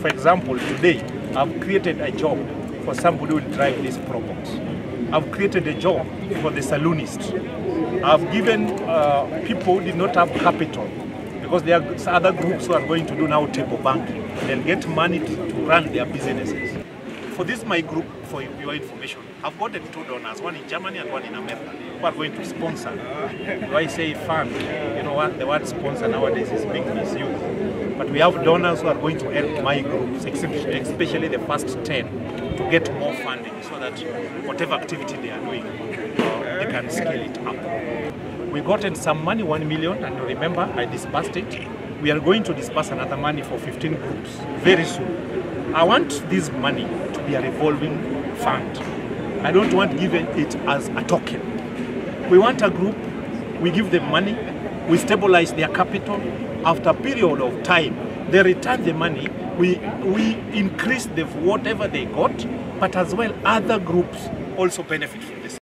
For example, today I've created a job for somebody who will drive this Probox. I've created a job for the saloonist. I've given uh, people who did not have capital because there are other groups who are going to do now table banking. They'll get money to, to run their businesses. For this my group, for your information, I've gotten two donors, one in Germany and one in America, who are going to sponsor. Do I say fund? You know what? The word sponsor nowadays is being misused. But we have donors who are going to help my groups, especially the first 10, to get more funding so that whatever activity they are doing, uh, they can scale it up. We gotten some money, 1 million, and remember, I disbursed it. We are going to disburse another money for 15 groups very soon. I want this money to be a revolving fund. I don't want giving it as a token. We want a group, we give them money, we stabilize their capital. After a period of time, they return the money, we, we increase the, whatever they got, but as well other groups also benefit from this.